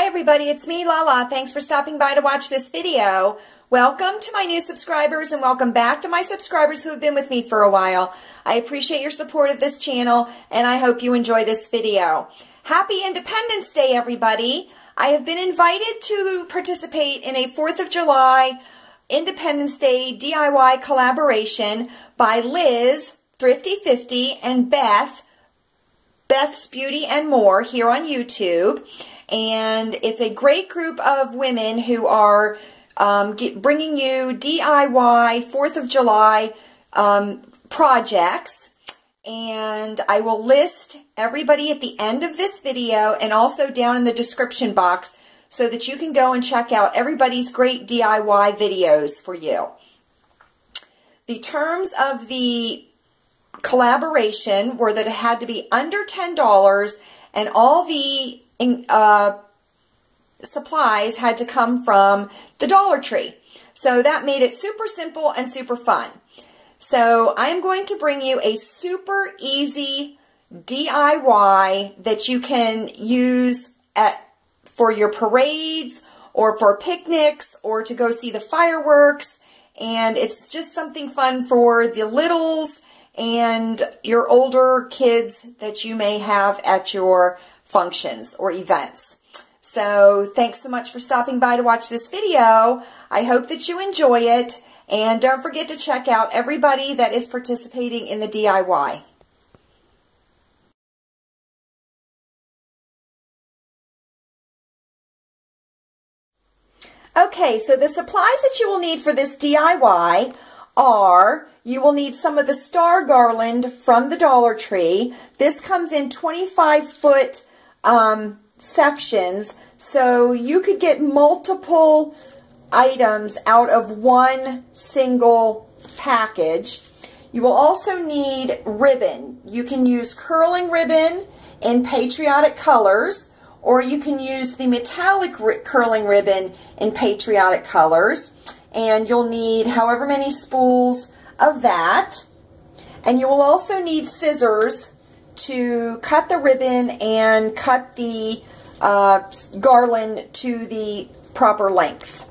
Hi everybody, it's me, Lala. Thanks for stopping by to watch this video. Welcome to my new subscribers and welcome back to my subscribers who have been with me for a while. I appreciate your support of this channel and I hope you enjoy this video. Happy Independence Day, everybody. I have been invited to participate in a 4th of July Independence Day DIY collaboration by Liz, Thrifty50, and Beth, Beth's Beauty and More here on YouTube and it's a great group of women who are um, get, bringing you DIY 4th of July um, projects and I will list everybody at the end of this video and also down in the description box so that you can go and check out everybody's great DIY videos for you. The terms of the collaboration were that it had to be under $10 and all the uh, supplies had to come from the Dollar Tree. So that made it super simple and super fun. So I'm going to bring you a super easy DIY that you can use at for your parades or for picnics or to go see the fireworks. And it's just something fun for the littles and your older kids that you may have at your functions or events. So thanks so much for stopping by to watch this video. I hope that you enjoy it. And don't forget to check out everybody that is participating in the DIY. Okay, so the supplies that you will need for this DIY are you will need some of the star garland from the Dollar Tree. This comes in 25 foot um, sections. So you could get multiple items out of one single package. You will also need ribbon. You can use curling ribbon in patriotic colors or you can use the metallic curling ribbon in patriotic colors and you'll need however many spools of that. And you will also need scissors to cut the ribbon and cut the uh, garland to the proper length.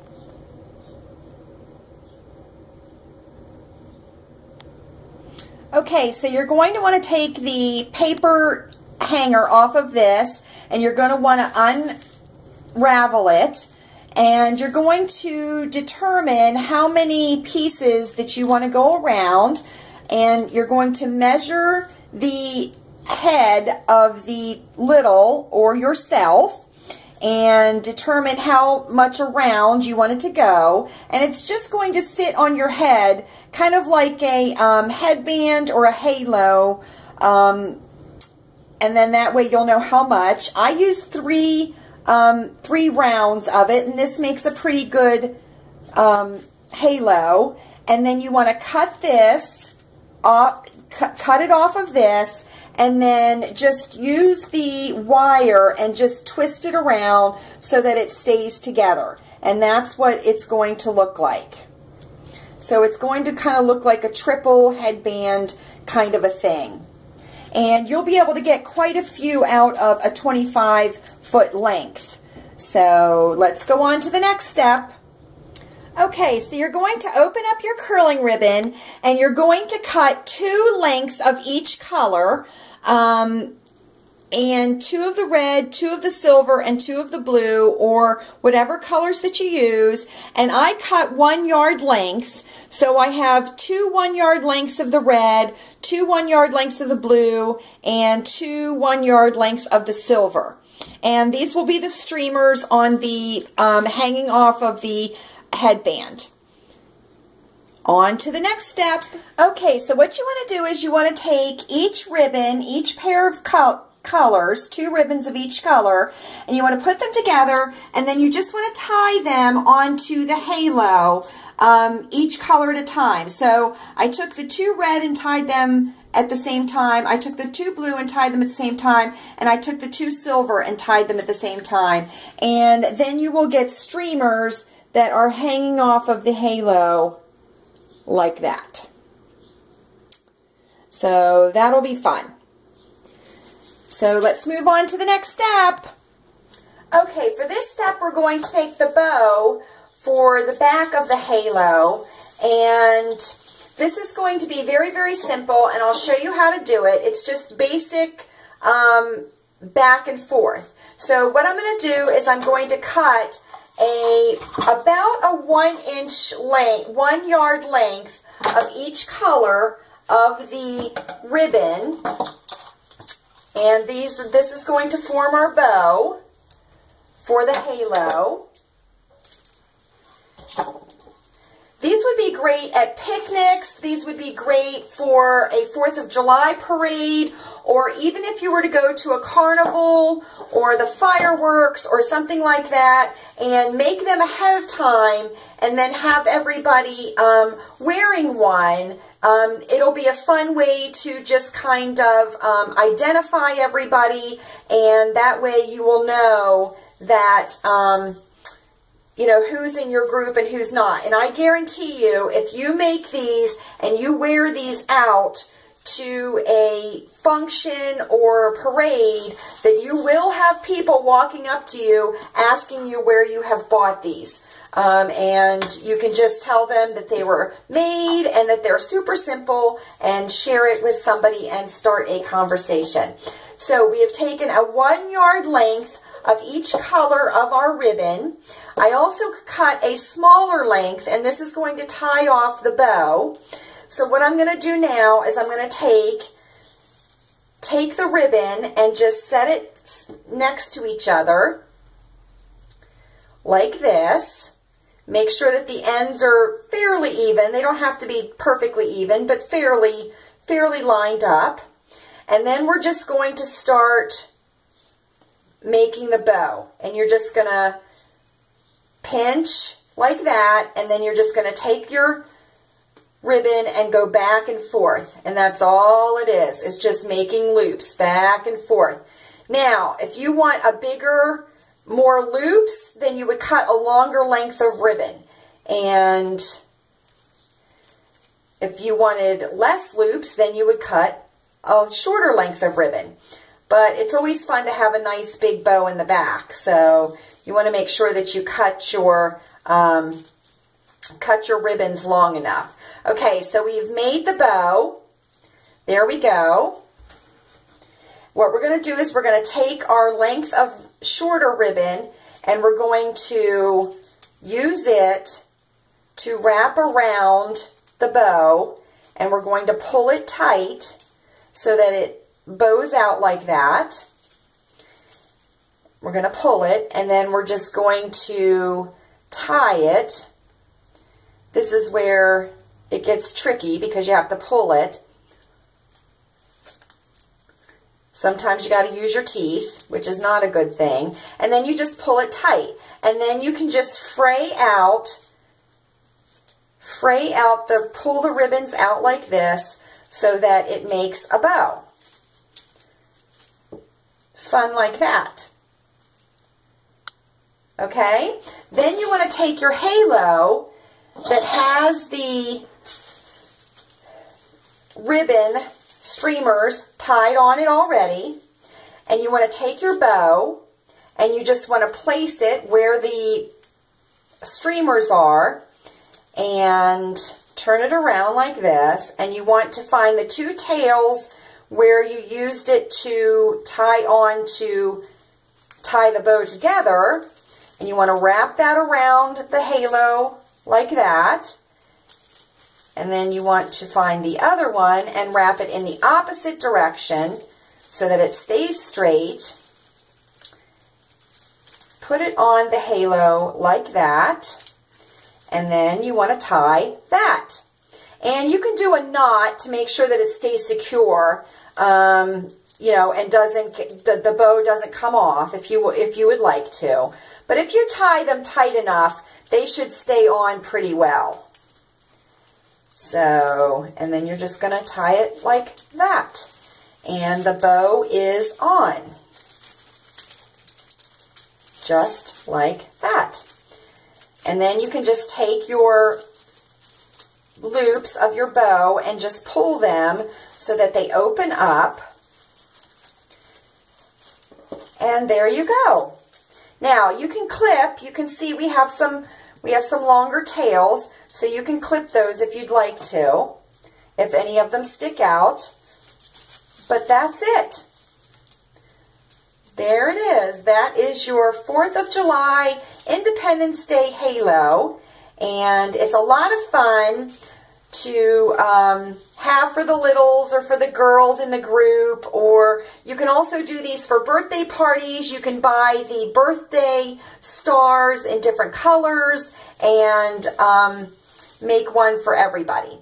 Okay, so you're going to want to take the paper hanger off of this and you're going to want to unravel it and you're going to determine how many pieces that you want to go around and you're going to measure the head of the little or yourself and determine how much around you want it to go. And it's just going to sit on your head, kind of like a um, headband or a halo. Um, and then that way you'll know how much. I use three, um, three rounds of it, and this makes a pretty good um, halo. And then you want to cut this, off, cut, cut it off of this, and then just use the wire and just twist it around so that it stays together. And that's what it's going to look like. So it's going to kind of look like a triple headband kind of a thing. And you'll be able to get quite a few out of a 25 foot length. So let's go on to the next step. Okay, so you're going to open up your curling ribbon and you're going to cut two lengths of each color um, and two of the red, two of the silver, and two of the blue, or whatever colors that you use. And I cut one yard lengths. So I have two one yard lengths of the red, two one yard lengths of the blue, and two one yard lengths of the silver. And these will be the streamers on the um, hanging off of the headband. On to the next step. Okay, so what you want to do is you want to take each ribbon, each pair of col colors, two ribbons of each color, and you want to put them together, and then you just want to tie them onto the halo, um, each color at a time. So I took the two red and tied them at the same time. I took the two blue and tied them at the same time, and I took the two silver and tied them at the same time. And then you will get streamers that are hanging off of the halo like that. So that'll be fun. So let's move on to the next step. Okay, for this step, we're going to take the bow for the back of the halo, and this is going to be very, very simple, and I'll show you how to do it. It's just basic um, back and forth. So what I'm going to do is I'm going to cut a about a one inch length, one yard length of each color of the ribbon. And these, this is going to form our bow for the halo. These would be great at picnics. These would be great for a 4th of July parade or even if you were to go to a carnival or the fireworks or something like that and make them ahead of time and then have everybody um, wearing one. Um, it'll be a fun way to just kind of um, identify everybody and that way you will know that um, you know, who's in your group and who's not. And I guarantee you, if you make these and you wear these out to a function or parade, that you will have people walking up to you asking you where you have bought these. Um, and you can just tell them that they were made and that they're super simple and share it with somebody and start a conversation. So we have taken a one yard length of each color of our ribbon. I also cut a smaller length, and this is going to tie off the bow. So what I'm going to do now is I'm going to take, take the ribbon and just set it next to each other like this. Make sure that the ends are fairly even. They don't have to be perfectly even, but fairly, fairly lined up. And then we're just going to start making the bow. And you're just going to pinch like that, and then you're just going to take your ribbon and go back and forth. And that's all it is. It's just making loops back and forth. Now, if you want a bigger, more loops, then you would cut a longer length of ribbon. And if you wanted less loops, then you would cut a shorter length of ribbon. But it's always fun to have a nice big bow in the back. So you want to make sure that you cut your, um, cut your ribbons long enough. Okay, so we've made the bow. There we go. What we're going to do is we're going to take our length of shorter ribbon and we're going to use it to wrap around the bow and we're going to pull it tight so that it bows out like that. We're going to pull it, and then we're just going to tie it. This is where it gets tricky because you have to pull it. Sometimes you got to use your teeth, which is not a good thing. And then you just pull it tight. And then you can just fray out, fray out the, pull the ribbons out like this so that it makes a bow fun like that. Okay? Then you want to take your halo that has the ribbon streamers tied on it already. And you want to take your bow and you just want to place it where the streamers are and turn it around like this. And you want to find the two tails where you used it to tie on to tie the bow together. And you want to wrap that around the halo like that. And then you want to find the other one and wrap it in the opposite direction so that it stays straight. Put it on the halo like that. And then you want to tie that. And you can do a knot to make sure that it stays secure um, you know, and doesn't the, the bow doesn't come off if you if you would like to. But if you tie them tight enough, they should stay on pretty well. So, and then you're just going to tie it like that. And the bow is on. Just like that. And then you can just take your loops of your bow and just pull them so that they open up. And there you go. Now, you can clip, you can see we have some we have some longer tails, so you can clip those if you'd like to, if any of them stick out. But that's it. There it is. That is your 4th of July Independence Day halo. And it's a lot of fun to um, have for the littles or for the girls in the group or you can also do these for birthday parties you can buy the birthday stars in different colors and um, make one for everybody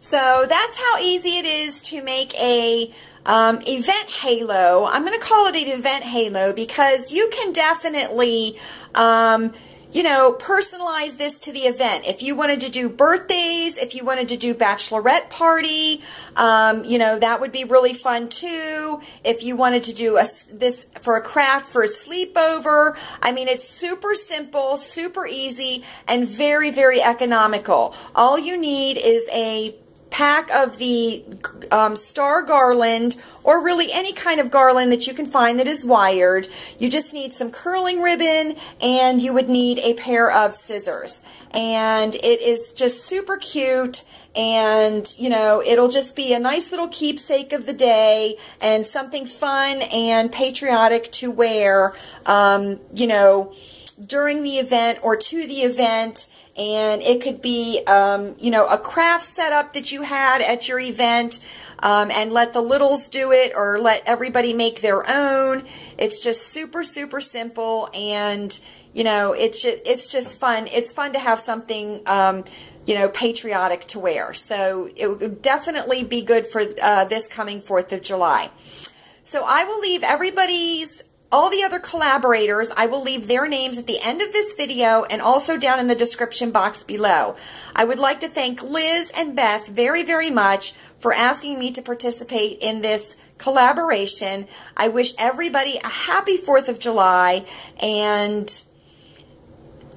so that's how easy it is to make a um, event halo. I'm going to call it an event halo because you can definitely um, you know, personalize this to the event. If you wanted to do birthdays, if you wanted to do bachelorette party, um, you know, that would be really fun too. If you wanted to do a, this for a craft for a sleepover, I mean, it's super simple, super easy, and very, very economical. All you need is a pack of the um, star garland or really any kind of garland that you can find that is wired. You just need some curling ribbon and you would need a pair of scissors. And it is just super cute and you know it'll just be a nice little keepsake of the day and something fun and patriotic to wear um, you know during the event or to the event and it could be, um, you know, a craft setup that you had at your event um, and let the littles do it or let everybody make their own. It's just super, super simple and, you know, it's just, it's just fun. It's fun to have something, um, you know, patriotic to wear. So it would definitely be good for uh, this coming 4th of July. So I will leave everybody's all the other collaborators, I will leave their names at the end of this video and also down in the description box below. I would like to thank Liz and Beth very, very much for asking me to participate in this collaboration. I wish everybody a happy 4th of July and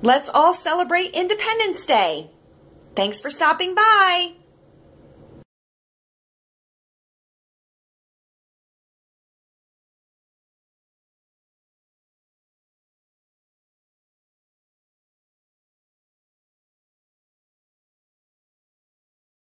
let's all celebrate Independence Day. Thanks for stopping by.